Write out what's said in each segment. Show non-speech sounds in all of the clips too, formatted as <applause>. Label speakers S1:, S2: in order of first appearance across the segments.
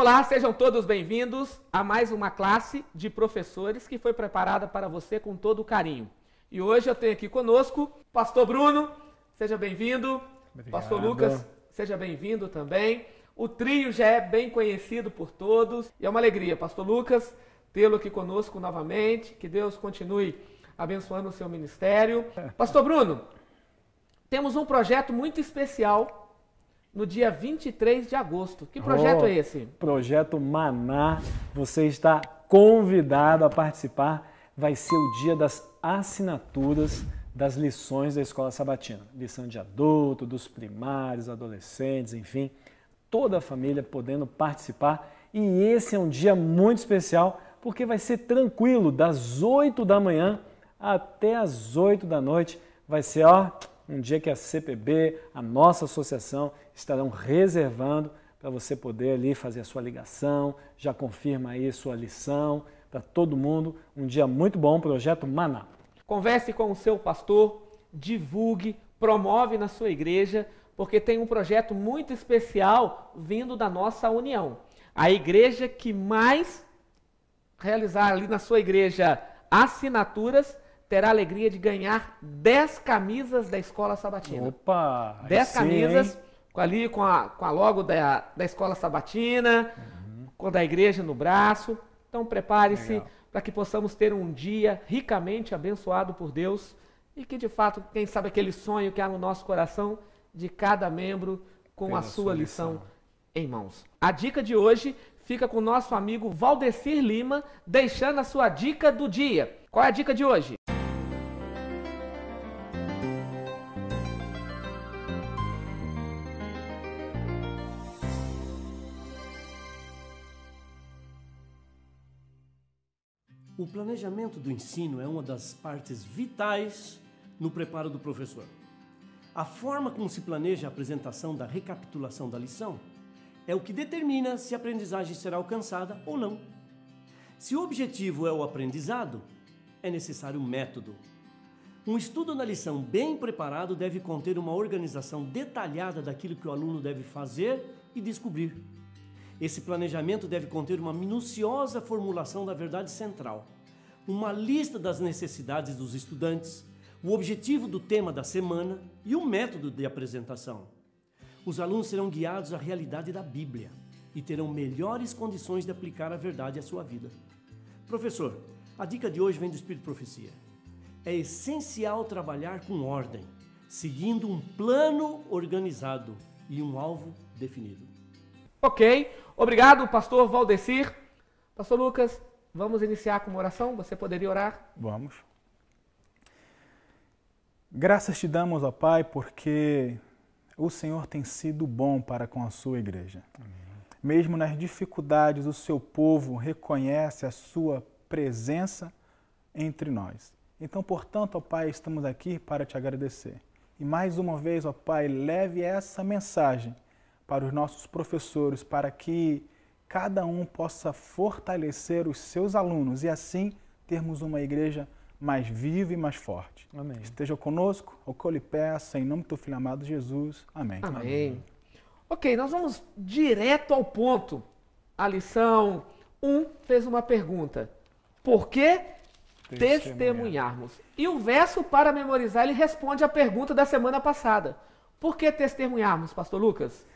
S1: Olá, sejam todos bem-vindos a mais uma classe de professores que foi preparada para você com todo carinho. E hoje eu tenho aqui conosco Pastor Bruno, seja bem-vindo. Pastor Lucas, seja bem-vindo também. O trio já é bem conhecido por todos e é uma alegria, Pastor Lucas, tê-lo aqui conosco novamente. Que Deus continue abençoando o seu ministério. Pastor Bruno, temos um projeto muito especial no dia 23 de agosto. Que projeto
S2: oh,
S1: é esse?
S2: Projeto Maná. Você está convidado a participar. Vai ser o dia das assinaturas das lições da escola sabatina. Lição de adulto, dos primários, adolescentes, enfim, toda a família podendo participar. E esse é um dia muito especial porque vai ser tranquilo, das 8 da manhã até as 8 da noite. Vai ser, ó, um dia que a CPB, a nossa associação, estarão reservando para você poder ali fazer a sua ligação, já confirma aí sua lição, para todo mundo. Um dia muito bom, projeto Maná.
S1: Converse com o seu pastor, divulgue, promove na sua igreja, porque tem um projeto muito especial vindo da nossa união. A igreja que mais realizar ali na sua igreja assinaturas terá a alegria de ganhar 10 camisas da Escola Sabatina.
S2: Opa!
S1: 10 camisas com ali com a, com a logo da, da Escola Sabatina, uhum. com da igreja no braço. Então prepare-se para que possamos ter um dia ricamente abençoado por Deus e que de fato, quem sabe aquele sonho que há no nosso coração de cada membro com Pela a sua, sua lição, lição em mãos. A dica de hoje fica com o nosso amigo Valdecir Lima, deixando a sua dica do dia. Qual é a dica de hoje?
S3: O planejamento do ensino é uma das partes vitais no preparo do professor. A forma como se planeja a apresentação da recapitulação da lição é o que determina se a aprendizagem será alcançada ou não. Se o objetivo é o aprendizado, é necessário método. Um estudo na lição bem preparado deve conter uma organização detalhada daquilo que o aluno deve fazer e descobrir. Esse planejamento deve conter uma minuciosa formulação da verdade central, uma lista das necessidades dos estudantes, o objetivo do tema da semana e o método de apresentação. Os alunos serão guiados à realidade da Bíblia e terão melhores condições de aplicar a verdade à sua vida. Professor, a dica de hoje vem do Espírito Profecia. É essencial trabalhar com ordem, seguindo um plano organizado e um alvo definido.
S1: Ok, obrigado, pastor Valdecir. Pastor Lucas, vamos iniciar com uma oração? Você poderia orar?
S4: Vamos. Graças te damos, ó Pai, porque o Senhor tem sido bom para com a sua igreja. Amém. Mesmo nas dificuldades, o seu povo reconhece a sua presença entre nós. Então, portanto, ó Pai, estamos aqui para te agradecer. E mais uma vez, ó Pai, leve essa mensagem para os nossos professores, para que cada um possa fortalecer os seus alunos e assim termos uma igreja mais viva e mais forte. Amém. Esteja conosco, o que eu lhe peço, em nome do teu filho amado Jesus. Amém.
S1: Amém. Amém. Ok, nós vamos direto ao ponto. A lição 1 um fez uma pergunta. Por que testemunhar. testemunharmos? E o verso para memorizar, ele responde à pergunta da semana passada. Por que testemunharmos, pastor Lucas?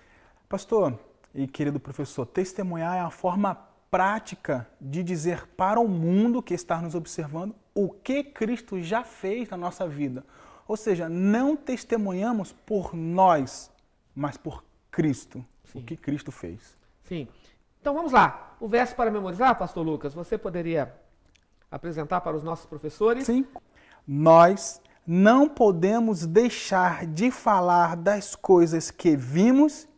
S4: Pastor e querido professor, testemunhar é a forma prática de dizer para o mundo que está nos observando o que Cristo já fez na nossa vida. Ou seja, não testemunhamos por nós, mas por Cristo, Sim. o que Cristo fez.
S1: Sim. Então vamos lá. O verso para memorizar, pastor Lucas, você poderia apresentar para os nossos professores?
S4: Sim. Nós não podemos deixar de falar das coisas que vimos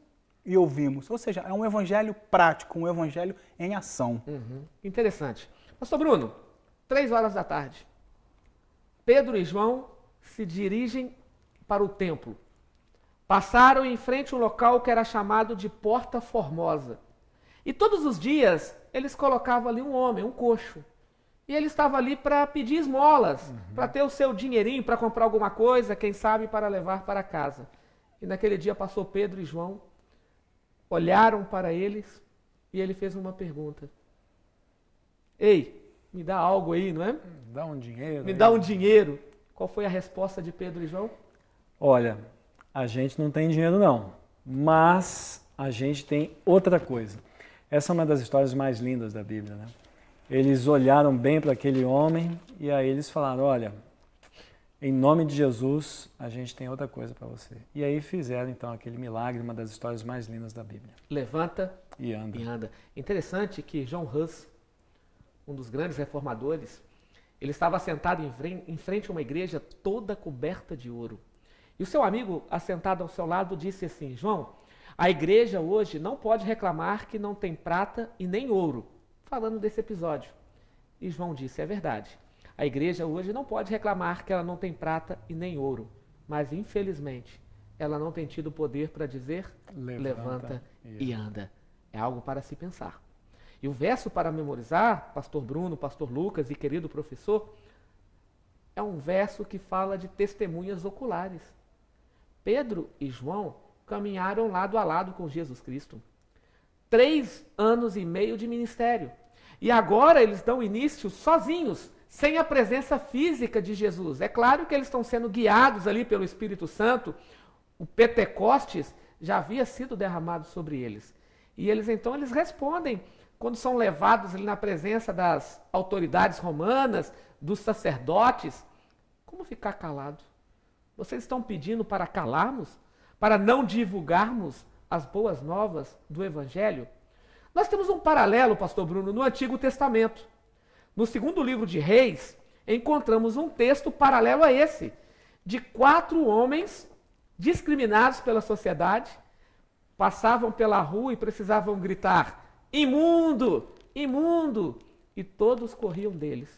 S4: e ouvimos. Ou seja, é um evangelho prático, um evangelho em ação.
S1: Uhum. Interessante. Pastor Bruno, três horas da tarde. Pedro e João se dirigem para o templo. Passaram em frente a um local que era chamado de Porta Formosa. E todos os dias eles colocavam ali um homem, um coxo. E ele estava ali para pedir esmolas, uhum. para ter o seu dinheirinho, para comprar alguma coisa, quem sabe para levar para casa. E naquele dia passou Pedro e João olharam para eles e ele fez uma pergunta. Ei, me dá algo aí, não é?
S2: Dá um dinheiro.
S1: Me
S2: aí.
S1: dá um dinheiro. Qual foi a resposta de Pedro e João?
S2: Olha, a gente não tem dinheiro não, mas a gente tem outra coisa. Essa é uma das histórias mais lindas da Bíblia, né? Eles olharam bem para aquele homem e aí eles falaram: Olha, em nome de Jesus, a gente tem outra coisa para você. E aí fizeram então aquele milagre, uma das histórias mais lindas da Bíblia.
S1: Levanta
S2: E anda.
S1: e anda. Interessante que John Hus, um dos grandes reformadores, ele estava sentado em fren- em frente a uma igreja toda coberta de ouro. E o seu amigo, assentado ao seu lado, disse assim: João, a igreja hoje não pode reclamar que não tem prata e nem ouro. Falando desse episódio. E João disse: é verdade. A igreja hoje não pode reclamar que ela não tem prata e nem ouro. Mas, infelizmente, ela não tem tido poder para dizer:
S2: Levanta
S1: levanta
S2: e
S1: e anda. É algo para se pensar. E o verso para memorizar, Pastor Bruno, Pastor Lucas e querido professor, é um verso que fala de testemunhas oculares. Pedro e João caminharam lado a lado com Jesus Cristo. Três anos e meio de ministério. E agora eles dão início sozinhos, sem a presença física de Jesus. É claro que eles estão sendo guiados ali pelo Espírito Santo. O Pentecostes já havia sido derramado sobre eles. E eles então eles respondem quando são levados ali na presença das autoridades romanas, dos sacerdotes, como ficar calado? Vocês estão pedindo para calarmos? Para não divulgarmos as boas novas do Evangelho? Nós temos um paralelo, Pastor Bruno, no Antigo Testamento. No segundo livro de Reis, encontramos um texto paralelo a esse, de quatro homens discriminados pela sociedade, passavam pela rua e precisavam gritar: imundo, imundo! E todos corriam deles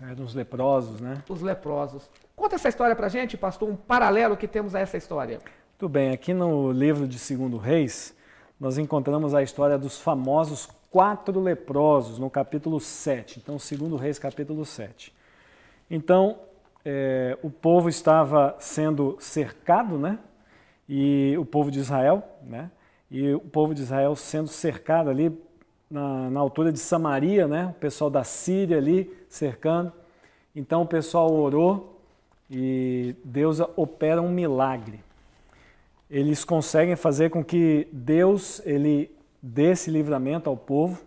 S2: Eram os leprosos, né?
S1: os leprosos. Conta essa história pra gente, pastor, um paralelo que temos a essa história.
S2: Muito bem, aqui no livro de Segundo Reis, nós encontramos a história dos famosos quatro leprosos, no capítulo 7. Então, Segundo Reis, capítulo 7. Então, eh, o povo estava sendo cercado, né? E o povo de Israel, né? E o povo de Israel sendo cercado ali na, na altura de Samaria, né? O pessoal da Síria ali cercando. Então, o pessoal orou e Deus opera um milagre eles conseguem fazer com que Deus ele dê esse livramento ao povo.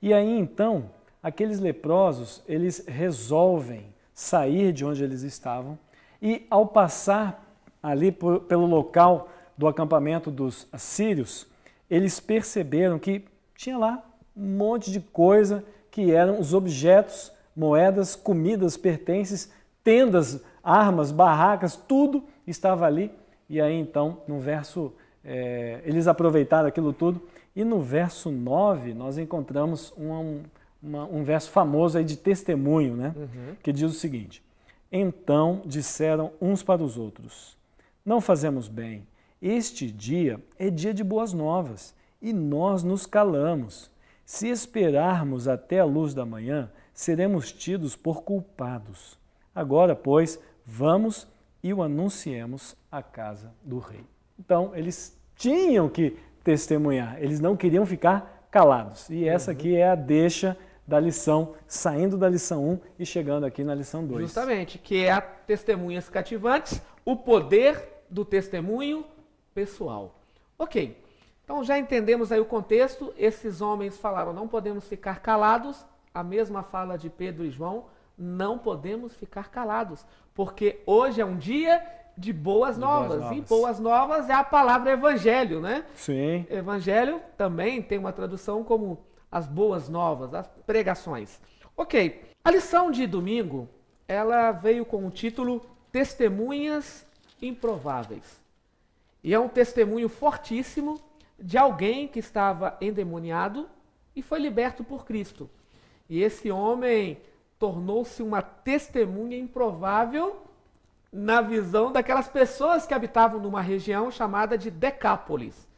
S2: E aí então, aqueles leprosos, eles resolvem sair de onde eles estavam e ao passar ali por, pelo local do acampamento dos assírios, eles perceberam que tinha lá um monte de coisa que eram os objetos, moedas, comidas, pertences, tendas, armas, barracas, tudo estava ali e aí então, no verso, é, eles aproveitaram aquilo tudo. E no verso 9, nós encontramos um, uma, um verso famoso aí de testemunho, né?
S1: Uhum.
S2: Que diz o seguinte: Então disseram uns para os outros: Não fazemos bem. Este dia é dia de boas novas e nós nos calamos. Se esperarmos até a luz da manhã, seremos tidos por culpados. Agora, pois, vamos e o anunciemos à casa do rei. Então, eles tinham que testemunhar, eles não queriam ficar calados. E essa aqui é a deixa da lição, saindo da lição 1 e chegando aqui na lição 2.
S1: Justamente, que é a testemunhas cativantes, o poder do testemunho pessoal. Ok, então já entendemos aí o contexto. Esses homens falaram: não podemos ficar calados. A mesma fala de Pedro e João: não podemos ficar calados, porque hoje é um dia de boas,
S2: De boas
S1: novas. E
S2: novas.
S1: boas novas é a palavra evangelho, né?
S2: Sim,
S1: Evangelho também tem uma tradução como as boas novas, as pregações. Ok, a lição de domingo, ela veio com o título Testemunhas Improváveis. E é um testemunho fortíssimo de alguém que estava endemoniado e foi liberto por Cristo. E esse homem tornou-se uma testemunha improvável na visão daquelas pessoas que habitavam numa região chamada de Decápolis.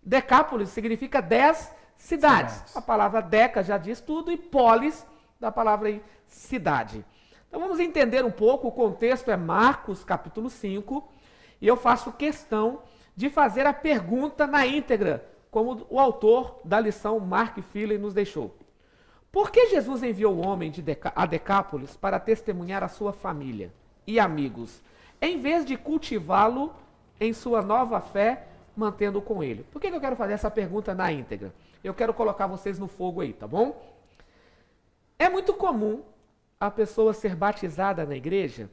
S1: Decápolis significa dez cidades.
S2: Cidades.
S1: A palavra deca já diz tudo e polis da palavra aí, cidade. Então vamos entender um pouco, o contexto é Marcos capítulo 5, e eu faço questão de fazer a pergunta na íntegra como o autor da lição Mark Philly nos deixou. Por que Jesus enviou o homem de Deca a Decápolis para testemunhar a sua família e amigos, em vez de cultivá-lo em sua nova fé, mantendo com ele? Por que, que eu quero fazer essa pergunta na íntegra? Eu quero colocar vocês no fogo aí, tá bom? É muito comum a pessoa ser batizada na igreja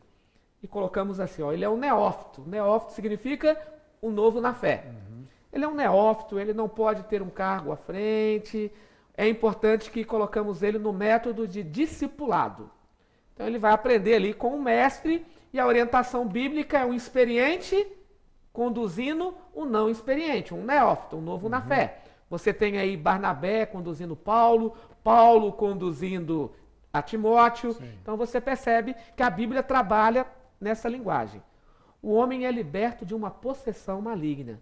S1: e colocamos assim, ó, ele é um neófito. Neófito significa um novo na fé. Uhum. Ele é um neófito, ele não pode ter um cargo à frente, é importante que colocamos ele no método de discipulado. Então ele vai aprender ali com o mestre e a orientação bíblica é um experiente conduzindo um não experiente, um neófito, um novo uhum. na fé. Você tem aí Barnabé conduzindo Paulo, Paulo conduzindo a Timóteo. Sim. Então você percebe que a Bíblia trabalha nessa linguagem. O homem é liberto de uma possessão maligna.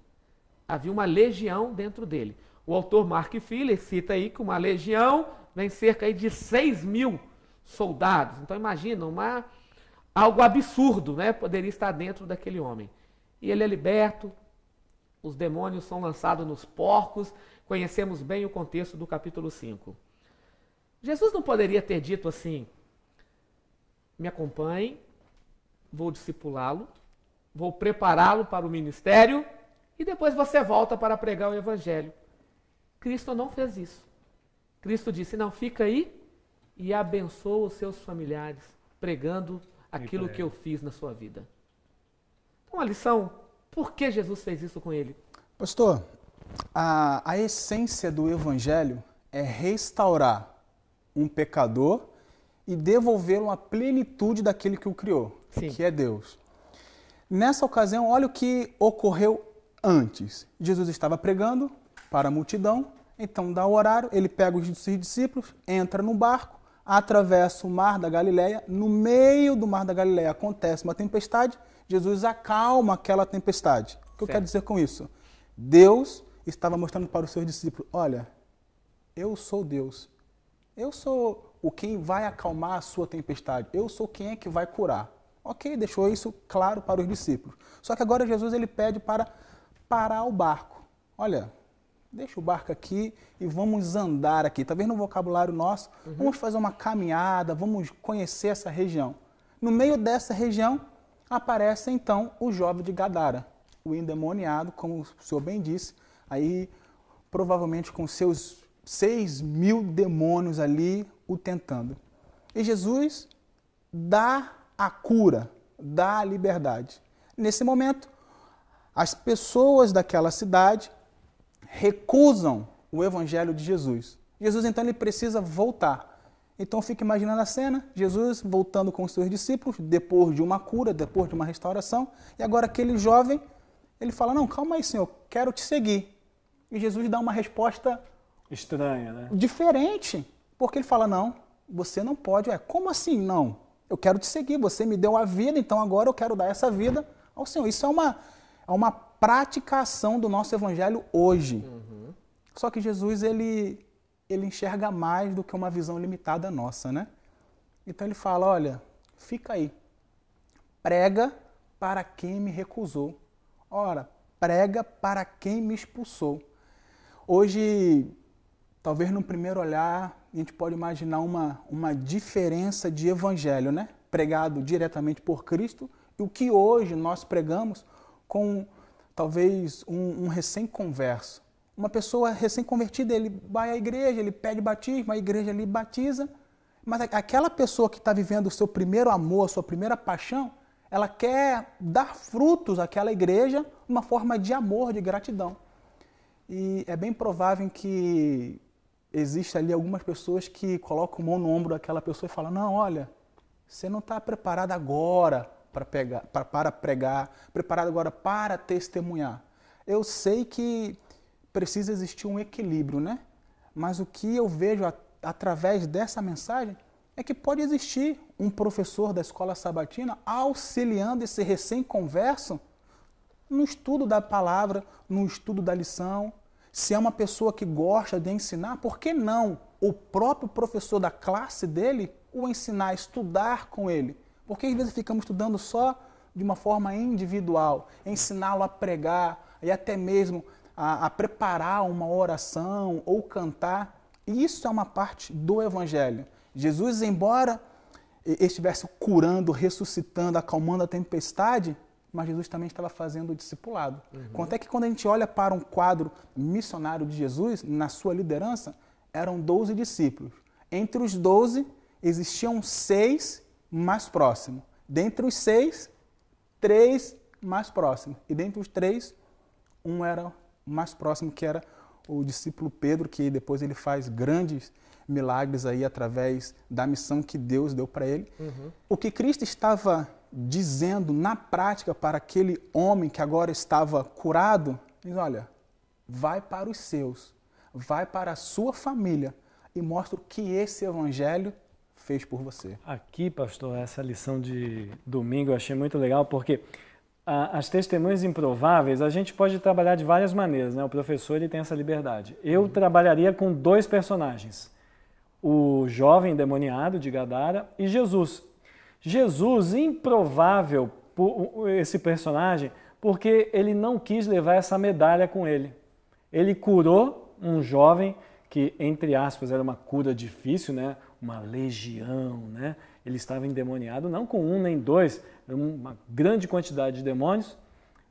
S1: Havia uma legião dentro dele. O autor Mark Filler cita aí que uma legião vem cerca de 6 mil soldados. Então imagina, uma, algo absurdo né, poderia estar dentro daquele homem. E ele é liberto, os demônios são lançados nos porcos. Conhecemos bem o contexto do capítulo 5. Jesus não poderia ter dito assim: me acompanhe, vou discipulá-lo, vou prepará-lo para o ministério e depois você volta para pregar o evangelho. Cristo não fez isso. Cristo disse: Não, fica aí e abençoa os seus familiares, pregando aquilo que eu fiz na sua vida. Então, a lição: por que Jesus fez isso com ele?
S4: Pastor, a, a essência do Evangelho é restaurar um pecador e devolvê-lo à plenitude daquele que o criou, Sim. que é Deus. Nessa ocasião, olha o que ocorreu antes. Jesus estava pregando, para a multidão. Então dá o horário, ele pega os discípulos, entra no barco, atravessa o mar da Galileia. No meio do mar da Galileia acontece uma tempestade. Jesus acalma aquela tempestade. O que certo. eu quero dizer com isso? Deus estava mostrando para os seus discípulos: olha, eu sou Deus. Eu sou o quem vai acalmar a sua tempestade. Eu sou quem é que vai curar. Ok, deixou isso claro para os discípulos. Só que agora Jesus ele pede para parar o barco. Olha, deixa o barco aqui e vamos andar aqui. Está vendo o vocabulário nosso? Uhum. Vamos fazer uma caminhada, vamos conhecer essa região. No meio dessa região aparece então o jovem de Gadara, o endemoniado, como o senhor bem disse, aí provavelmente com seus seis mil demônios ali o tentando. E Jesus dá a cura, dá a liberdade. Nesse momento, as pessoas daquela cidade recusam o evangelho de Jesus. Jesus então ele precisa voltar. Então fica imaginando a cena, Jesus voltando com os seus discípulos depois de uma cura, depois de uma restauração, e agora aquele jovem, ele fala: "Não, calma aí, Senhor, quero te seguir". E Jesus dá uma resposta
S2: estranha, né?
S4: Diferente, porque ele fala: "Não, você não pode". É, como assim não? Eu quero te seguir, você me deu a vida, então agora eu quero dar essa vida ao Senhor. Isso é uma é uma praticação do nosso evangelho hoje. Uhum. Só que Jesus ele ele enxerga mais do que uma visão limitada nossa, né? Então ele fala, olha, fica aí. Prega para quem me recusou. Ora, prega para quem me expulsou. Hoje, talvez no primeiro olhar, a gente pode imaginar uma, uma diferença de evangelho, né? Pregado diretamente por Cristo e o que hoje nós pregamos com talvez um, um recém-converso. Uma pessoa recém-convertida, ele vai à igreja, ele pede batismo, a igreja lhe batiza, mas aquela pessoa que está vivendo o seu primeiro amor, a sua primeira paixão, ela quer dar frutos àquela igreja uma forma de amor, de gratidão. E é bem provável que exista ali algumas pessoas que colocam mão no ombro daquela pessoa e falam: Não, olha, você não está preparado agora para, pegar, para, para pregar, preparado agora para testemunhar. Eu sei que precisa existir um equilíbrio, né? Mas o que eu vejo a, através dessa mensagem é que pode existir um professor da escola sabatina auxiliando esse recém-converso no estudo da palavra, no estudo da lição. Se é uma pessoa que gosta de ensinar, por que não o próprio professor da classe dele o ensinar, estudar com ele? Porque às vezes ficamos estudando só de uma forma individual, ensiná-lo a pregar e até mesmo a, a preparar uma oração ou cantar. Isso é uma parte do Evangelho. Jesus, embora estivesse curando, ressuscitando, acalmando a tempestade, mas Jesus também estava fazendo o discipulado. Uhum. Quanto é que quando a gente olha para um quadro missionário de Jesus, na sua liderança, eram 12 discípulos. Entre os 12, existiam seis mais próximos. Dentre os seis, três mais próximos. E dentre os três, um era mais próximo, que era o discípulo Pedro, que depois ele faz grandes milagres aí através da missão que Deus deu para ele. Uhum. O que Cristo estava dizendo na prática para aquele homem que agora estava curado, diz: olha, vai para os seus, vai para a sua família e mostra o que esse evangelho fez por você.
S2: Aqui, pastor, essa lição de domingo eu achei muito legal porque as testemunhas improváveis a gente pode trabalhar de várias maneiras, né? O professor ele tem essa liberdade. Eu uhum. trabalharia com dois personagens: o jovem endemoniado de Gadara e Jesus. Jesus, improvável por esse personagem, porque ele não quis levar essa medalha com ele. Ele curou um jovem que, entre aspas, era uma cura difícil, né? Uma legião, né? ele estava endemoniado, não com um nem dois, uma grande quantidade de demônios,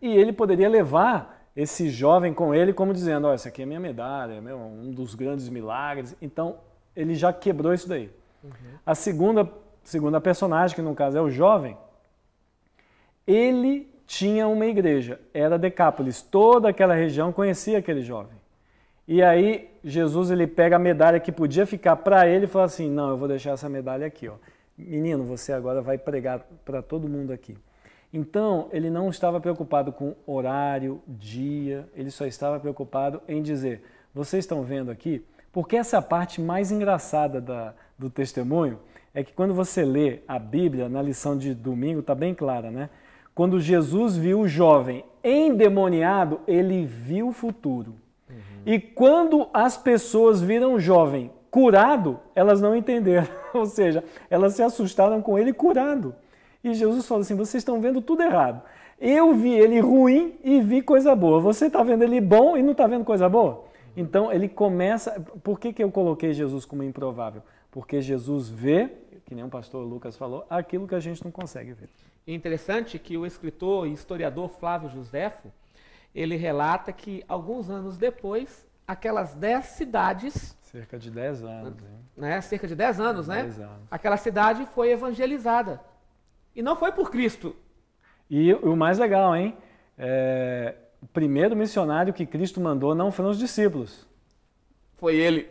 S2: e ele poderia levar esse jovem com ele como dizendo, oh, essa aqui é minha medalha, é um dos grandes milagres. Então, ele já quebrou isso daí. Uhum. A segunda, segunda personagem, que no caso é o jovem, ele tinha uma igreja, era Decápolis, toda aquela região conhecia aquele jovem. E aí Jesus ele pega a medalha que podia ficar para ele e fala assim: "Não, eu vou deixar essa medalha aqui, ó. Menino, você agora vai pregar para todo mundo aqui". Então, ele não estava preocupado com horário, dia, ele só estava preocupado em dizer: "Vocês estão vendo aqui? Porque essa é parte mais engraçada da, do testemunho é que quando você lê a Bíblia, na lição de domingo, está bem clara, né? Quando Jesus viu o jovem endemoniado, ele viu o futuro. E quando as pessoas viram o jovem curado, elas não entenderam. <laughs> Ou seja, elas se assustaram com ele curado. E Jesus falou assim: vocês estão vendo tudo errado. Eu vi ele ruim e vi coisa boa. Você está vendo ele bom e não está vendo coisa boa? Então ele começa. Por que, que eu coloquei Jesus como improvável? Porque Jesus vê, que nem o pastor Lucas falou, aquilo que a gente não consegue ver.
S1: interessante que o escritor e historiador Flávio Josefo ele relata que alguns anos depois, aquelas dez cidades.
S2: Cerca de dez anos.
S1: Né? Cerca de dez anos, né? Dez anos. Aquela cidade foi evangelizada. E não foi por Cristo.
S2: E o mais legal, hein? É, o primeiro missionário que Cristo mandou não foram os discípulos.
S1: Foi ele.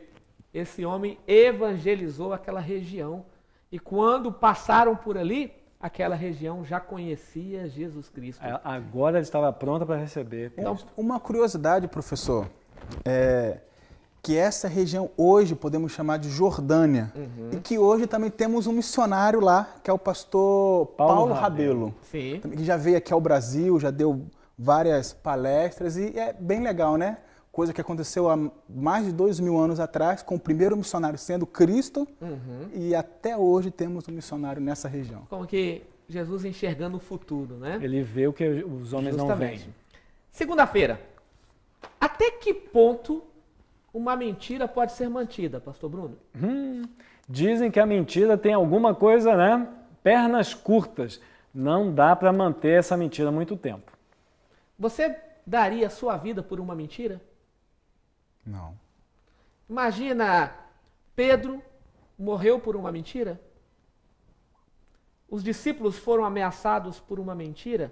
S1: Esse homem evangelizou aquela região. E quando passaram por ali, aquela região já conhecia Jesus Cristo.
S2: Agora ele estava pronta para receber.
S4: Então, uma curiosidade, professor, é que essa região hoje podemos chamar de Jordânia uhum. e que hoje também temos um missionário lá, que é o pastor Paulo, Paulo Rabelo, Sim. que já veio aqui ao Brasil, já deu várias palestras e é bem legal, né? Coisa que aconteceu há mais de dois mil anos atrás, com o primeiro missionário sendo Cristo, uhum. e até hoje temos um missionário nessa região.
S1: Como que Jesus enxergando o futuro, né?
S2: Ele vê o que os homens Justamente. não veem.
S1: Segunda-feira. Até que ponto uma mentira pode ser mantida, pastor Bruno?
S2: Hum, dizem que a mentira tem alguma coisa, né? Pernas curtas. Não dá para manter essa mentira muito tempo.
S1: Você daria sua vida por uma mentira?
S4: Não.
S1: Imagina, Pedro morreu por uma mentira? Os discípulos foram ameaçados por uma mentira?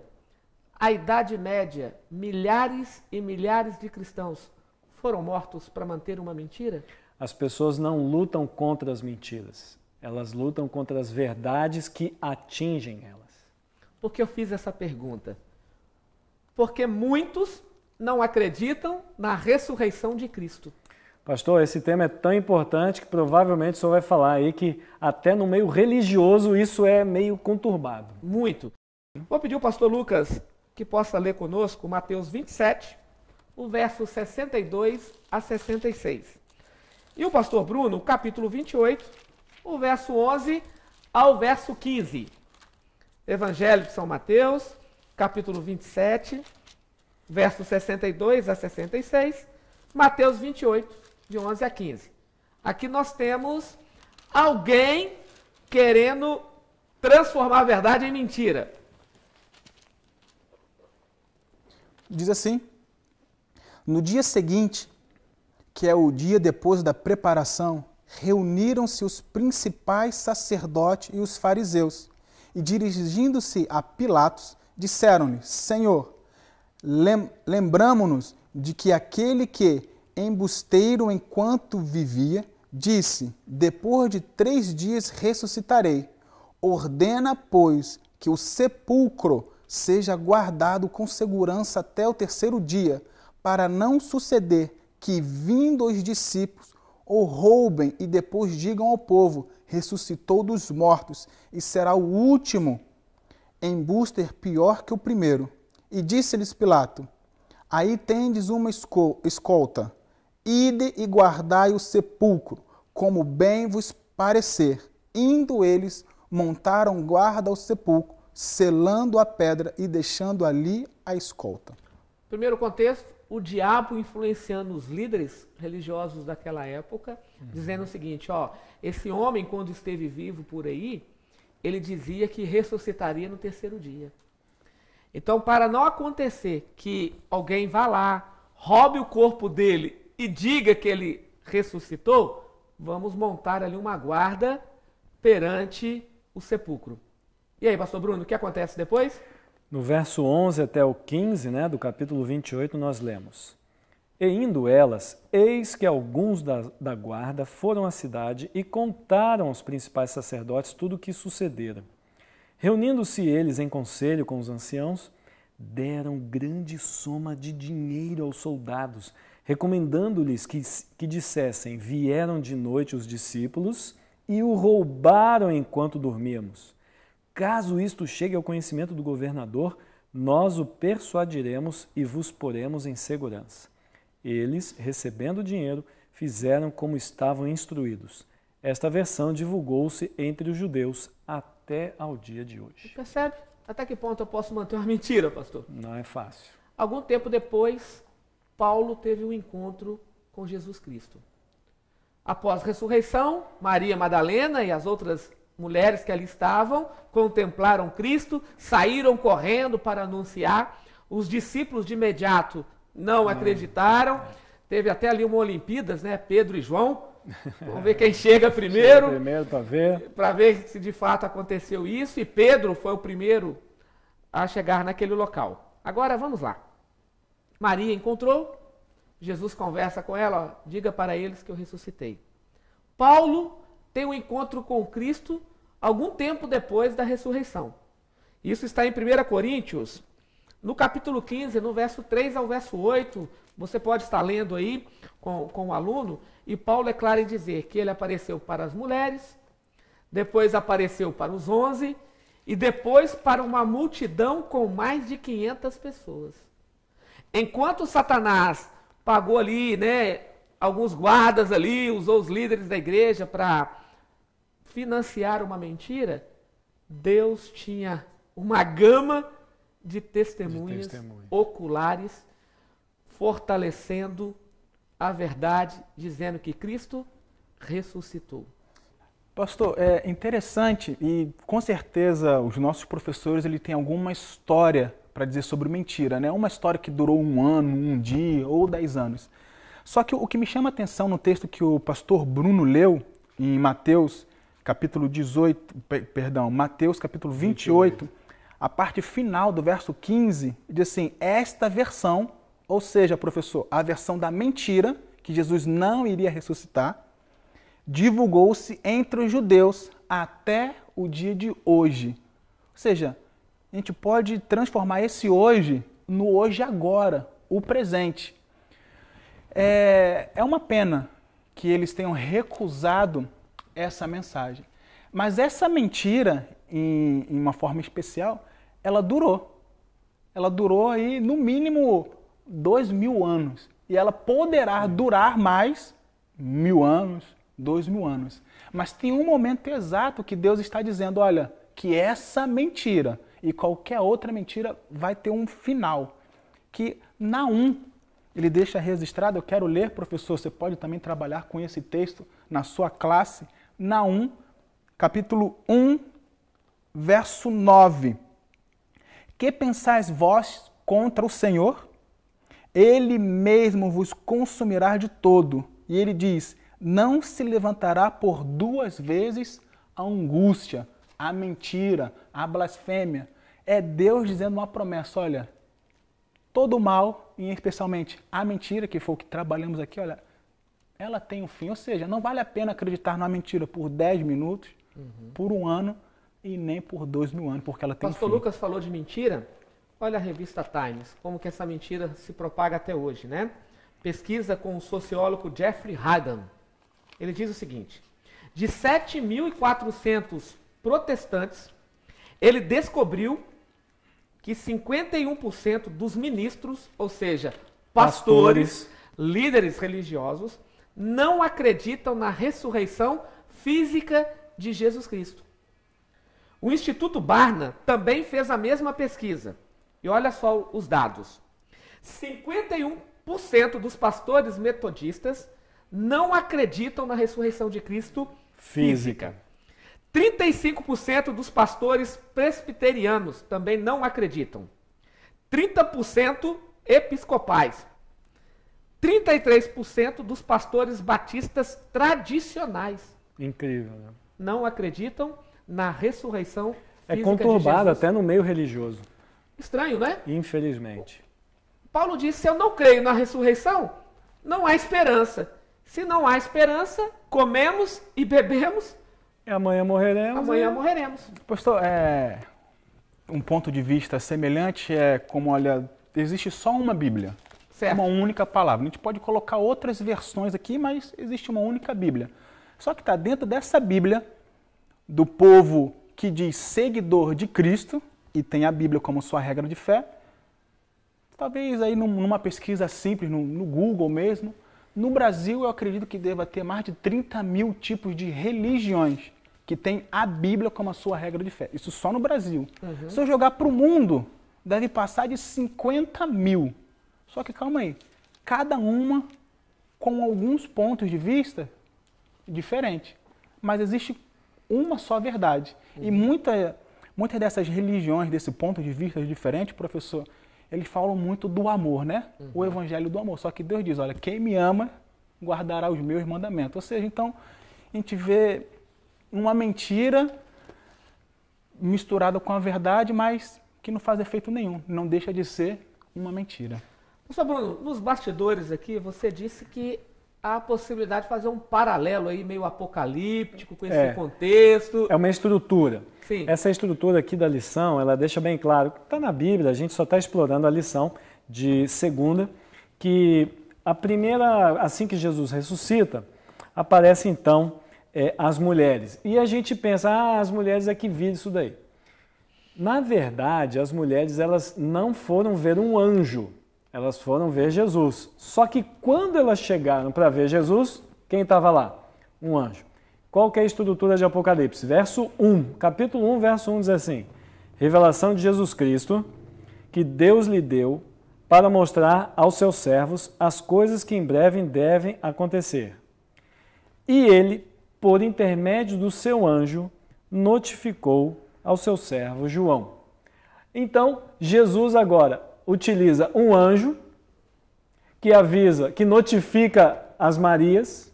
S1: A Idade Média, milhares e milhares de cristãos foram mortos para manter uma mentira?
S2: As pessoas não lutam contra as mentiras, elas lutam contra as verdades que atingem elas.
S1: Por que eu fiz essa pergunta? porque muitos não acreditam na ressurreição de Cristo.
S2: Pastor, esse tema é tão importante que provavelmente o senhor vai falar aí que até no meio religioso isso é meio conturbado.
S1: Muito. Vou pedir ao pastor Lucas que possa ler conosco Mateus 27, o verso 62 a 66. E o pastor Bruno, capítulo 28, o verso 11 ao verso 15. Evangelho de São Mateus, capítulo 27, versos 62 a 66, Mateus 28, de 11 a 15. Aqui nós temos alguém querendo transformar a verdade em mentira.
S4: Diz assim: No dia seguinte, que é o dia depois da preparação, reuniram-se os principais sacerdotes e os fariseus, e dirigindo-se a Pilatos, disseram-lhe: Senhor, lem lembramo-nos de que aquele que, embusteiro enquanto vivia, disse: Depois de três dias ressuscitarei. Ordena, pois, que o sepulcro seja guardado com segurança até o terceiro dia, para não suceder que, vindo os discípulos, o roubem e depois digam ao povo: ressuscitou dos mortos, e será o último embuste pior que o primeiro. E disse-lhes Pilato: Aí tendes uma escolta, ide e guardai o sepulcro, como bem vos parecer. Indo eles, montaram guarda ao sepulcro, selando a pedra e deixando ali a escolta.
S1: Primeiro contexto, o diabo influenciando os líderes religiosos daquela época, uhum. dizendo o seguinte, ó, esse homem quando esteve vivo por aí, ele dizia que ressuscitaria no terceiro dia. Então, para não acontecer que alguém vá lá, roube o corpo dele e diga que ele ressuscitou, vamos montar ali uma guarda perante o sepulcro. E aí, pastor Bruno, o que acontece depois?
S2: No verso 11 até o 15, né, do capítulo 28, nós lemos: E indo elas, eis que alguns da, da guarda foram à cidade e contaram aos principais sacerdotes tudo o que sucedera. Reunindo-se eles em conselho com os anciãos, deram grande soma de dinheiro aos soldados, recomendando-lhes que, que dissessem: Vieram de noite os discípulos e o roubaram enquanto dormíamos. Caso isto chegue ao conhecimento do governador, nós o persuadiremos e vos poremos em segurança. Eles, recebendo o dinheiro, fizeram como estavam instruídos. Esta versão divulgou-se entre os judeus até ao dia de hoje.
S1: Percebe? Até que ponto eu posso manter uma mentira, pastor?
S2: Não é fácil.
S1: Algum tempo depois, Paulo teve um encontro com Jesus Cristo. Após a ressurreição, Maria Madalena e as outras mulheres que ali estavam contemplaram Cristo, saíram correndo para anunciar. Os discípulos de imediato não acreditaram. Teve até ali uma Olimpíadas, né? Pedro e João. Vamos ver quem chega primeiro.
S2: Chega primeiro para ver.
S1: Para ver se de fato aconteceu isso. E Pedro foi o primeiro a chegar naquele local. Agora vamos lá. Maria encontrou. Jesus conversa com ela, ó, diga para eles que eu ressuscitei. Paulo tem um encontro com Cristo algum tempo depois da ressurreição. Isso está em 1 Coríntios, no capítulo 15, no verso 3 ao verso 8. Você pode estar lendo aí com, com o aluno. E Paulo é claro em dizer que ele apareceu para as mulheres, depois apareceu para os onze e depois para uma multidão com mais de 500 pessoas. Enquanto Satanás pagou ali, né, alguns guardas ali, usou os líderes da igreja para financiar uma mentira, Deus tinha uma gama de testemunhas de oculares fortalecendo a verdade, dizendo que Cristo ressuscitou.
S4: Pastor, é interessante e com certeza os nossos professores ele tem alguma história para dizer sobre mentira, né? Uma história que durou um ano, um dia ou dez anos. Só que o que me chama a atenção no texto que o pastor Bruno leu em Mateus capítulo 18, perdão, Mateus capítulo 28, 28. A parte final do verso 15 diz assim: esta versão ou seja, professor, a versão da mentira, que Jesus não iria ressuscitar, divulgou-se entre os judeus até o dia de hoje. Ou seja, a gente pode transformar esse hoje no hoje agora, o presente. É, é uma pena que eles tenham recusado essa mensagem. Mas essa mentira, em, em uma forma especial, ela durou. Ela durou aí, no mínimo, dois mil anos. E ela poderá durar mais mil anos, dois mil anos. Mas tem um momento exato que Deus está dizendo: olha, que essa mentira e qualquer outra mentira vai ter um final. que Naum, ele deixa registrado, eu quero ler, professor, você pode também trabalhar com esse texto na sua classe, Naum, capítulo 1, verso 9. Que pensais vós contra o Senhor? Ele mesmo vos consumirá de todo. E ele diz: Não se levantará por duas vezes a angústia, a mentira, a blasfêmia. É Deus dizendo uma promessa: olha, todo mal, e especialmente a mentira, que foi o que trabalhamos aqui, olha, ela tem um fim. Ou seja, não vale a pena acreditar numa mentira por 10 minutos, uhum. por um ano e nem por dois mil anos, porque ela tem
S1: Pastor
S4: um fim.
S1: Lucas falou de mentira. Olha a revista Times, como que essa mentira se propaga até hoje, né? Pesquisa com o sociólogo Jeffrey Hagan. Ele diz o seguinte: de 7.400 protestantes, ele descobriu que 51% dos ministros, ou seja, pastores, pastores, líderes religiosos, não acreditam na ressurreição física de Jesus Cristo. O Instituto Barna também fez a mesma pesquisa. E olha só os dados: 51% dos pastores metodistas não acreditam na ressurreição de Cristo física. física. 35% dos pastores presbiterianos também não acreditam. 30% episcopais. 33% dos pastores batistas tradicionais.
S2: Incrível, né?
S1: Não acreditam na ressurreição
S2: é conturbado até no meio religioso.
S1: Estranho, né?
S2: Infelizmente.
S1: Paulo disse: se eu não creio na ressurreição, não há esperança. Se não há esperança, comemos e bebemos
S2: e amanhã morreremos.
S1: Amanhã e... morreremos.
S4: Pastor, é, um ponto de vista semelhante é como, olha, existe só uma Bíblia. Certo. Uma única palavra. A gente pode colocar outras versões aqui, mas existe uma única Bíblia. Só que está dentro dessa Bíblia, do povo que diz seguidor de Cristo, e tem a Bíblia como sua regra de fé. Talvez aí numa pesquisa simples, no, Google mesmo, no Brasil, eu acredito que deva ter mais de 30 mil tipos de religiões que tem a Bíblia como a sua regra de fé. Isso só no Brasil. Uhum. Se eu jogar para o mundo, deve passar de 50 mil. Só que calma aí, cada uma com alguns pontos de vista diferentes. Mas existe uma só verdade. Uhum. E muita, muitas dessas religiões, desse ponto de vista diferente, professor, eles falam muito do amor, né? Uhum. O evangelho do amor. Só que Deus diz, olha, quem me ama guardará os meus mandamentos. Ou seja, então a gente vê uma mentira misturada com a verdade, mas que não faz efeito nenhum. Não deixa de ser uma mentira.
S1: Professor Bruno, nos bastidores aqui, você disse que a possibilidade de fazer um paralelo aí meio apocalíptico com esse é, contexto.
S2: É uma estrutura. Sim. Essa estrutura aqui da lição, ela deixa bem claro que está na Bíblia, a gente só está explorando a lição de segunda, que a primeira, assim que Jesus ressuscita, aparece então é, as mulheres. E a gente pensa, ah, as mulheres é que viram isso daí. Na verdade, as mulheres elas não foram ver um anjo, elas foram ver Jesus. Só que quando elas chegaram para ver Jesus, quem estava lá? Um anjo. Qual que é a estrutura de Apocalipse? Verso 1, capítulo 1, verso 1 diz assim: Revelação de Jesus Cristo, que Deus lhe deu para mostrar aos seus servos as coisas que em breve devem acontecer. E ele, por intermédio do seu anjo, notificou ao seu servo João. Então, Jesus agora utiliza um anjo que avisa, que notifica as Marias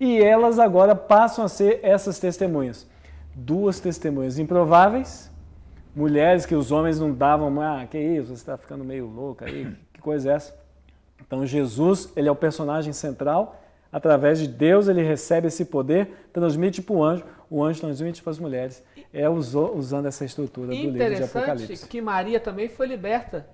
S2: e elas agora passam a ser essas testemunhas. Duas testemunhas improváveis, mulheres que os homens não davam, ah, que isso, você está ficando meio louca aí, <clears throat> que coisa é essa? Então Jesus, ele é o personagem central, através de Deus ele recebe esse poder, transmite para o anjo, o anjo transmite para as mulheres. É usando essa estrutura do livro de Apocalipse.
S1: Interessante que Maria também foi liberta.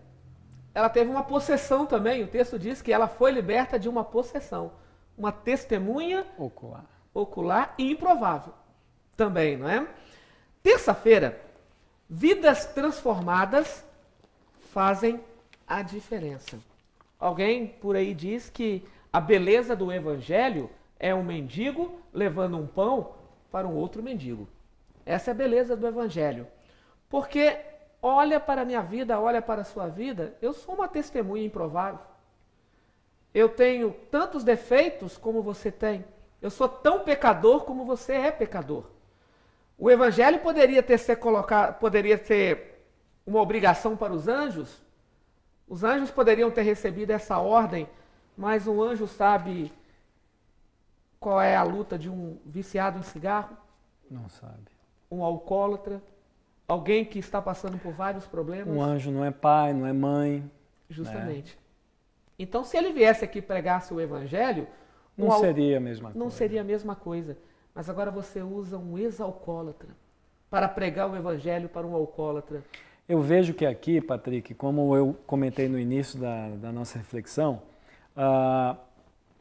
S1: Ela teve uma possessão também, o texto diz que ela foi liberta de uma possessão uma testemunha
S2: ocular,
S1: ocular e improvável também, não é? Terça-feira, vidas transformadas fazem a diferença. Alguém por aí diz que a beleza do evangelho é um mendigo levando um pão para um outro mendigo. Essa é a beleza do evangelho. Porque olha para a minha vida, olha para a sua vida, eu sou uma testemunha improvável. Eu tenho tantos defeitos como você tem. Eu sou tão pecador como você é pecador. O evangelho poderia ter ser colocado, poderia ser uma obrigação para os anjos. Os anjos poderiam ter recebido essa ordem, mas um anjo sabe qual é a luta de um viciado em cigarro?
S2: Não sabe.
S1: Um alcoólatra? Alguém que está passando por vários problemas?
S2: Um anjo não é pai, não é mãe.
S1: Justamente. Né? Então, se ele viesse aqui e pregasse o evangelho,
S2: não um seria a mesma
S1: coisa. Não seria a mesma coisa. Mas agora você usa um ex-alcoólatra para pregar o evangelho para um alcoólatra.
S2: Eu vejo que aqui, Patrick, como eu comentei no início da, da nossa reflexão, uh,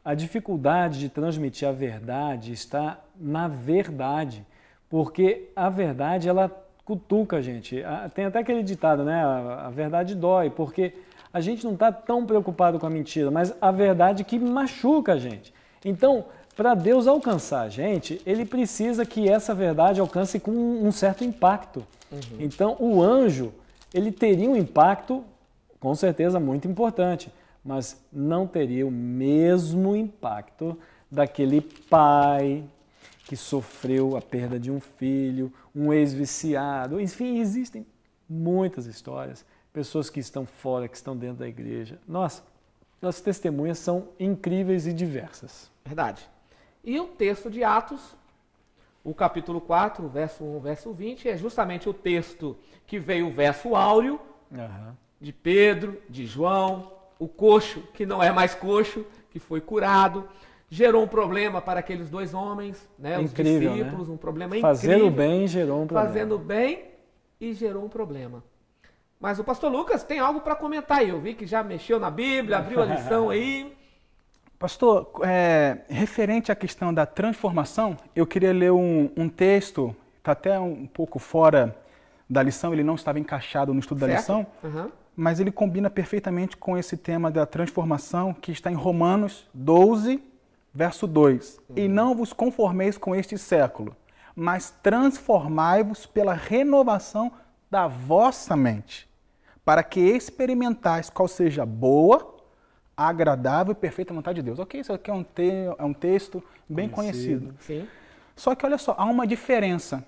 S2: a dificuldade de transmitir a verdade está na verdade, porque a verdade ela cutuca a gente. Tem até aquele ditado, né? A, verdade dói, porque a gente não está tão preocupado com a mentira, mas a verdade que machuca a gente. Então, para Deus alcançar a gente, ele precisa que essa verdade alcance com um certo impacto. Uhum. Então, o anjo, ele teria um impacto, com certeza, muito importante mas não teria o mesmo impacto daquele pai que sofreu a perda de um filho, um ex-viciado. Enfim, existem muitas histórias, pessoas que estão fora, que estão dentro da igreja. Nossa, as testemunhas são incríveis e diversas.
S1: Verdade. E o texto de Atos, o capítulo 4, verso 1, verso 20, é justamente o texto que veio o verso áureo uhum. de Pedro, de João, o coxo, que não é mais coxo, que foi curado, gerou um problema para aqueles dois homens, né,
S2: incrível,
S1: os discípulos,
S2: né?
S1: um problema
S2: Fazendo
S1: incrível.
S2: Fazendo bem gerou um problema.
S1: Fazendo bem e gerou um problema. Mas o pastor Lucas tem algo para comentar aí. Eu vi que já mexeu na Bíblia, abriu a lição aí. <laughs>
S4: Pastor, é, referente à questão da transformação, eu queria ler um, um texto, está até um pouco fora da lição, ele não estava encaixado no estudo certo? da lição, uhum mas ele combina perfeitamente com esse tema da transformação que está em Romanos 12, verso 2. Uhum. E não vos conformeis com este século, mas transformai-vos pela renovação da vossa mente, para que experimentais qual seja boa, agradável e perfeita vontade de Deus. Ok, isso aqui é um, te é um texto bem conhecido. conhecido. Sim. Só que olha só, há uma diferença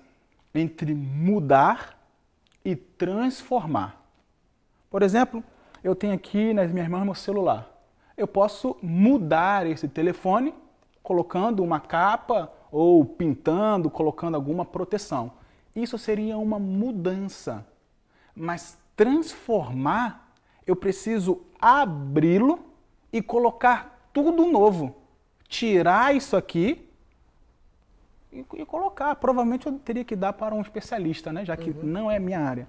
S4: entre mudar e transformar. Por exemplo, eu tenho aqui nas minhas mãos meu celular. Eu posso mudar esse telefone colocando uma capa ou pintando, colocando alguma proteção. Isso seria uma mudança. Mas transformar, eu preciso abri-lo e colocar tudo novo. Tirar isso aqui e, e, colocar. Provavelmente eu teria que dar para um especialista, né? já que uhum. não é minha área.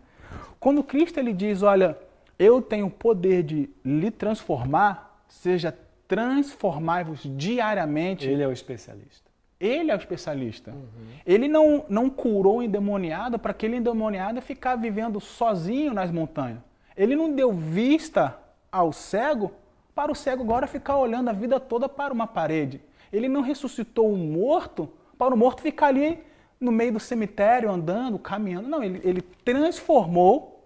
S4: Quando Cristo ele diz, olha, eu tenho o poder de lhe transformar, seja transformai-vos diariamente.
S2: Ele é o especialista.
S4: Ele é o especialista. Uhum. Ele não, não curou o endemoniado para aquele endemoniado ficar vivendo sozinho nas montanhas. Ele não deu vista ao cego para o cego agora ficar olhando a vida toda para uma parede. Ele não ressuscitou o morto para o morto ficar ali no meio do cemitério, andando, caminhando. Não, ele, ele transformou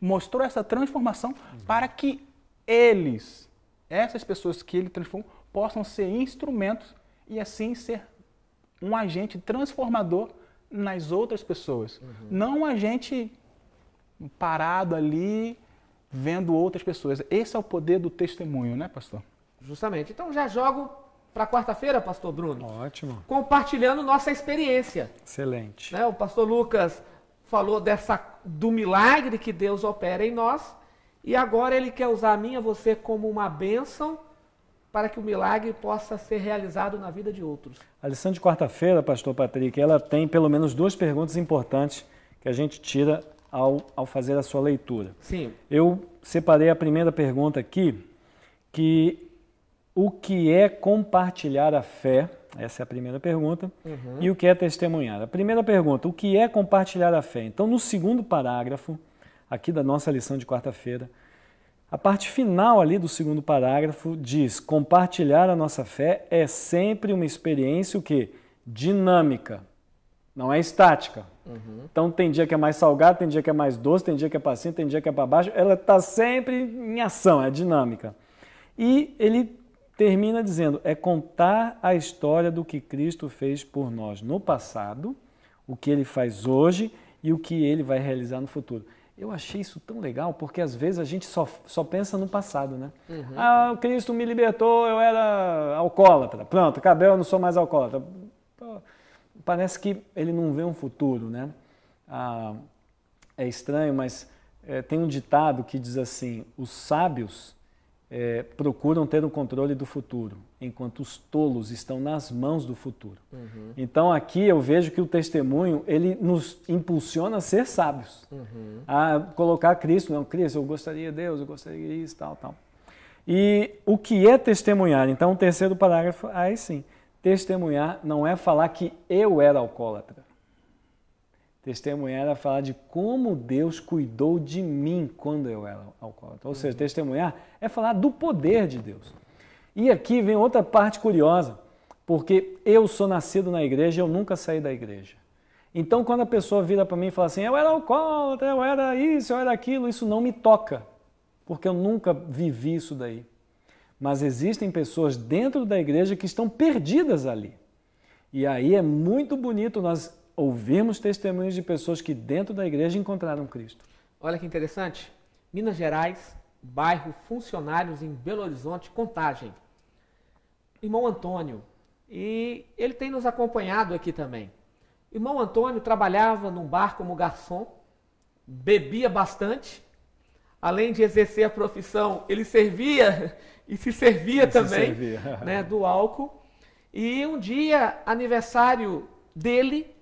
S4: mostrou essa transformação uhum. para que eles, essas pessoas que ele transformou, possam ser instrumentos e assim ser um agente transformador nas outras pessoas. Uhum. Não um agente parado ali vendo outras pessoas. Esse é o poder do testemunho, né, pastor?
S1: Justamente. Então já jogo para quarta-feira, pastor Bruno.
S2: Ótimo.
S1: Compartilhando nossa experiência.
S2: Excelente.
S1: Né? O pastor Lucas falou dessa do milagre que Deus opera em nós e agora ele quer usar a mim você como uma bênção para que o milagre possa ser realizado na vida de outros.
S2: A lição de quarta-feira, pastor Patrick, ela tem pelo menos duas perguntas importantes que a gente tira ao, ao fazer a sua leitura.
S1: Sim.
S2: Eu separei a primeira pergunta aqui, que o que é compartilhar a fé essa é a primeira pergunta. Uhum. E o que é testemunhar? A primeira pergunta, o que é compartilhar a fé? Então, no segundo parágrafo, aqui da nossa lição de quarta-feira, a parte final ali do segundo parágrafo diz: compartilhar a nossa fé é sempre uma experiência o quê? dinâmica. não é estática. Uhum. Então tem dia que é mais salgado, tem dia que é mais doce, tem dia que é para cima, tem dia que é para baixo. Ela está sempre em ação, é dinâmica. E ele termina dizendo: é contar a história do que Cristo fez por nós no passado, o que ele faz hoje e o que ele vai realizar no futuro. Eu achei isso tão legal, porque às vezes a gente só, só pensa no passado, né? Uhum. Ah, Cristo me libertou, eu era alcoólatra. Pronto, acabei, eu não sou mais alcoólatra. Parece que ele não vê um futuro, né? Ah, é estranho, mas é, tem um ditado que diz assim: os sábios é, procuram ter o controle do futuro, enquanto os tolos estão nas mãos do futuro. Uhum. Então aqui eu vejo que o testemunho ele nos impulsiona a ser sábios, uhum. a colocar Cristo, não, Cristo, eu gostaria de Deus, eu gostaria disso, tal, tal. E o que é testemunhar? Então o terceiro parágrafo, aí sim, testemunhar não é falar que eu era alcoólatra. Testemunhar é falar de como Deus cuidou de mim quando eu era alcoólatra. Ou seja, testemunhar é falar do poder de Deus. E aqui vem outra parte curiosa, porque eu sou nascido na igreja, eu nunca saí da igreja. Então, quando a pessoa vira para mim e fala assim, eu era alcoólatra, eu era isso, eu era aquilo, isso não me toca, porque eu nunca vivi isso daí. Mas existem pessoas dentro da igreja que estão perdidas ali. E aí é muito bonito nós ouvimos testemunhos de pessoas que dentro da igreja encontraram Cristo.
S1: Olha que interessante. Minas Gerais, bairro Funcionários em Belo Horizonte, Contagem. Irmão Antônio. E ele tem nos acompanhado aqui também. Irmão Antônio trabalhava num bar como garçom, bebia bastante. Além de exercer a profissão, ele servia <laughs> e se servia ele também se servia. Né, do álcool. E um dia, aniversário dele,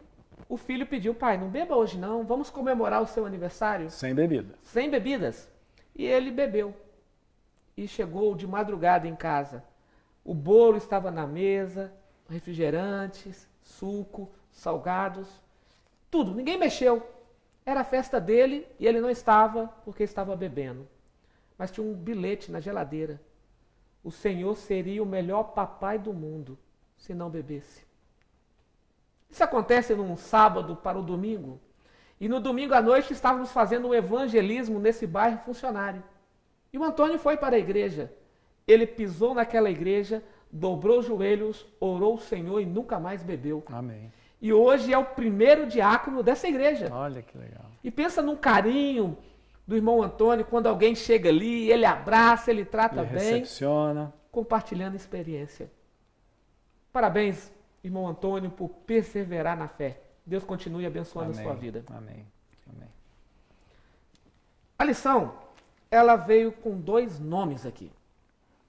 S1: o filho pediu, pai, não beba hoje não, vamos comemorar o seu aniversário.
S2: Sem bebida.
S1: Sem bebidas. E ele bebeu. E chegou de madrugada em casa. O bolo estava na mesa, refrigerantes, suco, salgados, tudo. Ninguém mexeu. Era a festa dele e ele não estava porque estava bebendo. Mas tinha um bilhete na geladeira. O Senhor seria o melhor papai do mundo se não bebesse. Isso acontece num sábado para o domingo. E no domingo à noite estávamos fazendo um evangelismo nesse bairro funcionário. E o Antônio foi para a igreja. Ele pisou naquela igreja, dobrou os joelhos, orou o Senhor e nunca mais bebeu.
S2: Amém.
S1: E hoje é o primeiro diácono dessa igreja.
S2: Olha que legal.
S1: E pensa num carinho do irmão Antônio quando alguém chega ali, ele abraça, ele trata ele bem.
S2: Recepciona.
S1: Compartilhando experiência. Parabéns, irmão Antônio, por perseverar na fé. Deus continue abençoando Amém. a sua vida.
S2: Amém. Amém.
S1: A lição, ela veio com dois nomes aqui.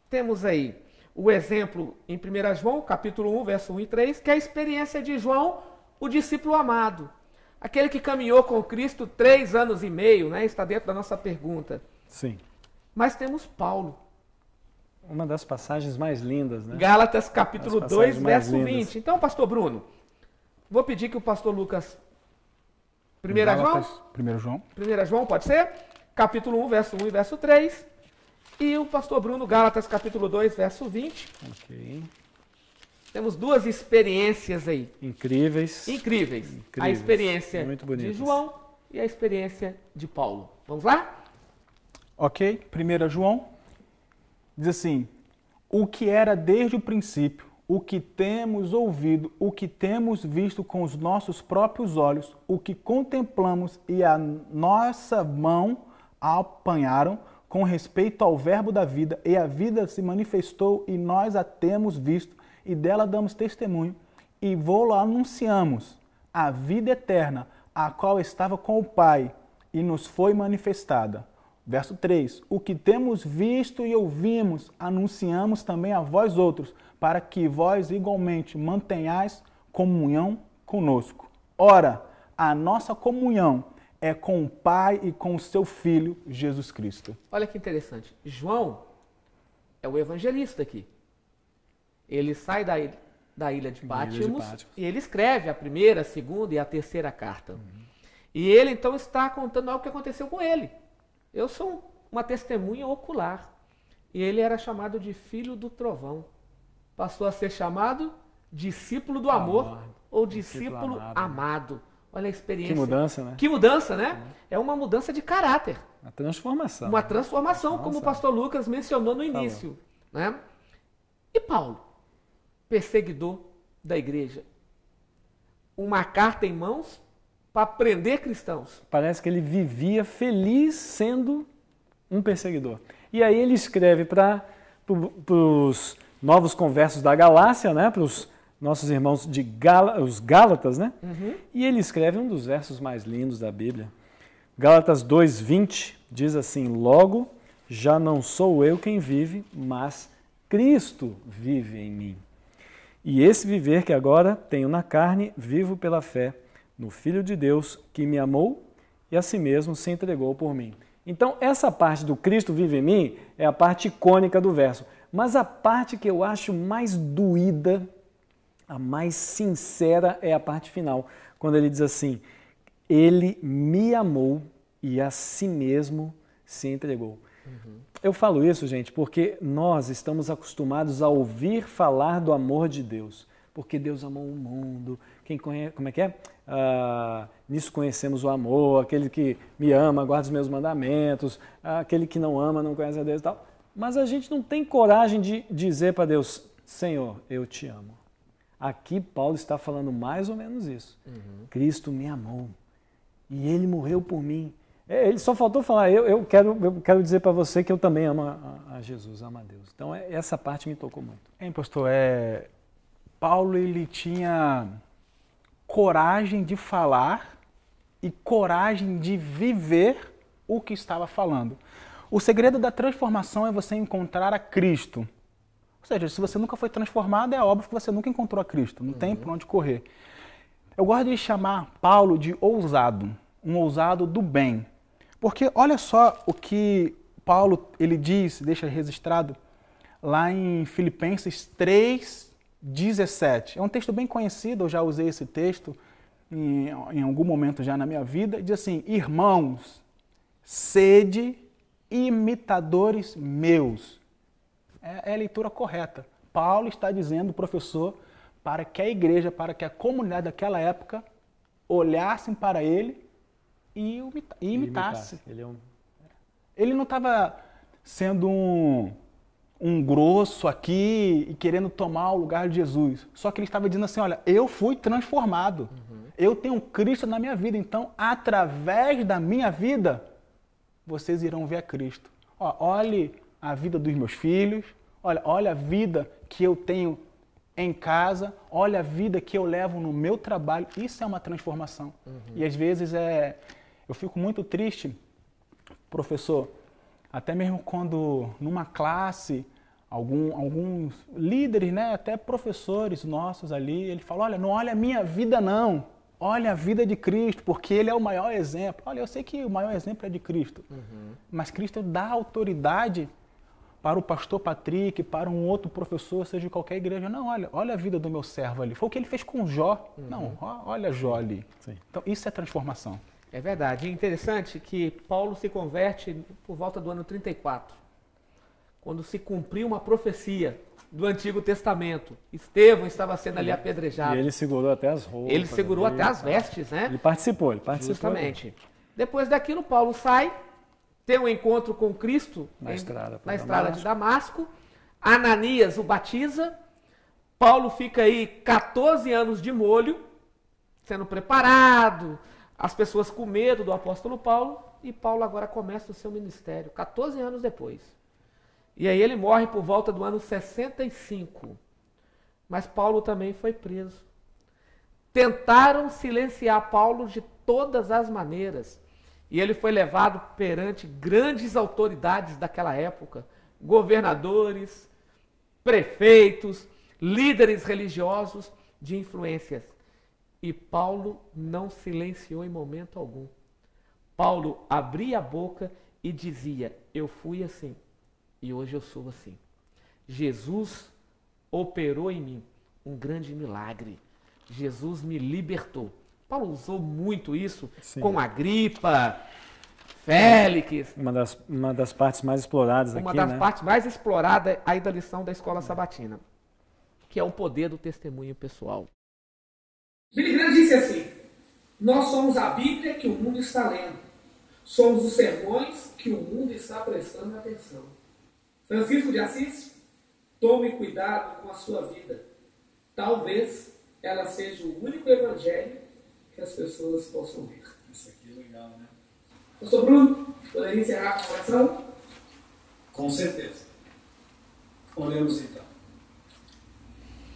S1: Temos aí o exemplo em 1 João, capítulo 1, verso 1 e 3, que é a experiência de João, o discípulo amado. Aquele que caminhou com Cristo três anos e meio, né? Está dentro da nossa pergunta.
S2: Sim.
S1: Mas temos Paulo,
S2: uma das passagens mais lindas, né?
S1: Gálatas capítulo 2, verso 20. Então, pastor Bruno, vou pedir que o pastor Lucas. Primeira Gálatas, João?
S4: Primeiro João.
S1: Primeira João, pode ser? Capítulo 1, verso 1 e verso 3. E o pastor Bruno, Gálatas capítulo 2, verso 20.
S2: Ok.
S1: Temos duas experiências aí.
S2: Incríveis.
S1: Incríveis. Incríveis. A experiência de João e a experiência de Paulo. Vamos lá?
S4: Ok. Primeira João Diz assim: o que era desde o princípio, o que temos ouvido, o que temos visto com os nossos próprios olhos, o que contemplamos e a nossa mão apanharam com respeito ao Verbo da vida, e a vida se manifestou e nós a temos visto, e dela damos testemunho, e vou-la anunciamos, a vida eterna, a qual estava com o Pai, e nos foi manifestada. Verso 3: O que temos visto e ouvimos, anunciamos também a vós outros, para que vós igualmente mantenhais comunhão conosco. Ora, a nossa comunhão é com o Pai e com o seu Filho, Jesus Cristo.
S1: Olha que interessante. João é o evangelista aqui. Ele sai da, da ilha de Pátimos e ele escreve a primeira, a segunda e a terceira carta. Uhum. E ele então está contando algo que aconteceu com ele. Eu sou uma testemunha ocular. E ele era chamado de filho do trovão. Passou a ser chamado discípulo do amor. amor. ou discípulo, discípulo amado. amado. Olha a experiência.
S2: Que mudança, né?
S1: Que mudança, né? É, uma mudança de caráter.
S2: Uma transformação.
S1: Uma transformação, transformação. como o pastor Lucas mencionou no início. Né? E Paulo, perseguidor da igreja? Uma carta em mãos para prender cristãos.
S2: Parece que ele vivia feliz sendo um perseguidor. E aí ele escreve para os novos conversos da Galácia, né? para os nossos irmãos de Gal os Gálatas, né? Uhum. E ele escreve um dos versos mais lindos da Bíblia. Gálatas 2:20 diz assim: Logo já não sou eu quem vive, mas Cristo vive em mim. E esse viver que agora tenho na carne, vivo pela fé no Filho de Deus que me amou e a si mesmo se entregou por mim. Então, essa parte do Cristo vive em mim é a parte icônica do verso. Mas a parte que eu acho mais doída a mais sincera é a parte final, quando ele diz assim: Ele me amou e a si mesmo se entregou. Uhum. Eu falo isso, gente, porque nós estamos acostumados a ouvir falar do amor de Deus. Porque Deus amou o mundo. Quem conhece, como é que é? Ah, nisso conhecemos o amor. Aquele que me ama, guarda os meus mandamentos. Aquele que não ama, não conhece a Deus e tal. Mas a gente não tem coragem de dizer para Deus: Senhor, eu te amo. Aqui Paulo está falando mais ou menos isso. Uhum. Cristo me amou e ele morreu por mim. É, ele só faltou falar, eu, eu quero, eu quero dizer para você que eu também amo a, a, Jesus, amo a Deus. Então é, essa parte me tocou muito.
S4: Hein, pastor, é, Paulo ele tinha coragem de falar e coragem de viver o que estava falando. O segredo da transformação é você encontrar a Cristo seja, se você nunca foi transformado, é óbvio que você nunca encontrou a Cristo, não uhum. tem por onde correr. Eu gosto de chamar Paulo de ousado, um ousado do bem. Porque olha só o que Paulo ele diz, deixa registrado lá em Filipenses 3, 17. É um texto bem conhecido, eu já usei esse texto em, em algum momento já na minha vida. Diz assim: Irmãos, sede imitadores meus é, é a leitura correta. Paulo está dizendo, professor, para que a igreja, para que a comunidade daquela época olhassem para ele e, e imitasse. Ele, é um... ele não estava sendo um, um grosso aqui e querendo tomar o lugar de Jesus. Só que ele estava dizendo assim: olha, eu fui transformado. Uhum. Eu tenho Cristo na minha vida. Então, através da minha vida, vocês irão ver a Cristo. Ó, olhe a vida dos meus filhos, olha, olha a vida que eu tenho em casa, olha a vida que eu levo no meu trabalho. Isso é uma transformação. Uhum. E às vezes é, eu fico muito triste, professor, até mesmo quando numa classe algum, alguns líderes, né, até professores nossos ali, ele fala, olha, não olha a minha vida não, olha a vida de Cristo, porque ele é o maior exemplo. Olha, eu sei que o maior exemplo é de Cristo, uhum. mas Cristo dá autoridade para o pastor Patrick, para um outro professor, seja de qualquer igreja. Não, olha, olha a vida do meu servo ali. Foi o que ele fez com Jó. Uhum. Não, olha Jó ali. Sim. Então, isso é transformação.
S1: É verdade. É interessante que Paulo se converte por volta do ano 34, quando se cumpriu uma profecia do Antigo Testamento. Estevão estava sendo ali apedrejado.
S2: E ele segurou até as roupas.
S1: Ele segurou até as vestes, né?
S2: Ele participou, ele participou.
S1: Justamente. Depois daquilo, Paulo sai tem um encontro com Cristo
S2: na, em, estrada,
S1: na estrada de Damasco. Ananias o batiza. Paulo fica aí 14 anos de molho, sendo preparado, as pessoas com medo do apóstolo Paulo, e Paulo agora começa o seu ministério, 14 anos depois. E aí ele morre por volta do ano 65. Mas Paulo também foi preso. Tentaram silenciar Paulo de todas as maneiras. E ele foi levado perante grandes autoridades daquela época, governadores, prefeitos, líderes religiosos de influências. E Paulo não silenciou em momento algum. Paulo abria a boca e dizia: Eu fui assim e hoje eu sou assim. Jesus operou em mim um grande milagre. Jesus me libertou. Paulo usou muito isso Sim. com Agripa, Félix.
S2: Uma das, uma das partes mais exploradas
S1: uma
S2: aqui,
S1: Uma das
S2: né?
S1: partes mais exploradas aí da lição da escola sabatina, que é o poder do testemunho pessoal. Billy Graham disse assim: Nós somos a Bíblia que o mundo está lendo. Somos os sermões que o mundo está prestando atenção. Francisco de Assis, tome cuidado com a sua vida. Talvez ela seja o único evangelho que as pessoas possam ver.
S2: Isso aqui é legal, né?
S1: Pastor Bruno, poderia encerrar a oração?
S2: Com certeza. Oremos então.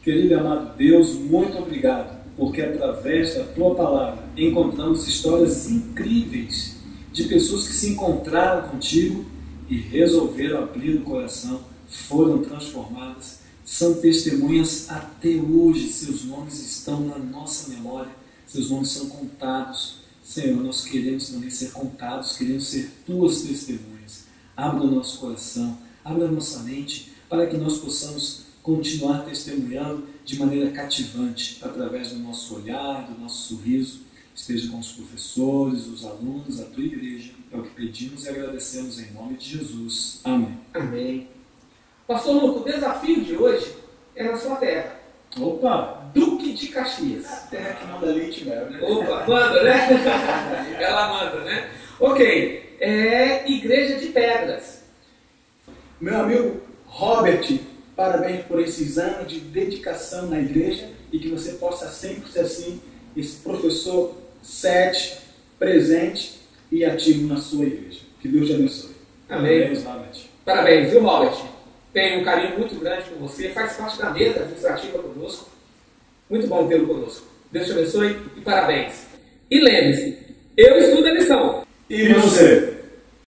S2: Querido e amado Deus, muito obrigado, porque através da tua palavra encontramos histórias incríveis de pessoas que se encontraram contigo e resolveram abrir o coração, foram transformadas, são testemunhas até hoje, seus nomes estão na nossa memória, seus nomes são contados. Senhor, nós queremos também ser contados, queremos ser tuas testemunhas. Abra o nosso coração, abra a nossa mente, para que nós possamos continuar testemunhando de maneira cativante, através do nosso olhar, do nosso sorriso, esteja com os professores, os alunos, a tua igreja. É o que pedimos e agradecemos em nome de Jesus. Amém.
S1: Amém. Pastor Luco, o desafio de hoje é na sua terra.
S2: Opa!
S1: Duque de Caxias.
S2: Terra que manda leite mesmo, né?
S1: Opa, manda, né? <laughs> Ela manda, né? Ok. É Igreja de Pedras.
S5: Meu amigo Robert, parabéns por esses anos de dedicação na igreja e que você possa sempre ser assim, esse professor sete, presente e ativo na sua igreja. Que Deus te abençoe.
S1: Amém.
S2: Parabéns, Robert.
S1: Parabéns, viu, Robert? Tenho um carinho muito grande por você, faz parte da mesa administrativa conosco. Muito bom tê-lo conosco. Deus te abençoe e parabéns. E lembre-se, eu estudo a lição.
S2: E você?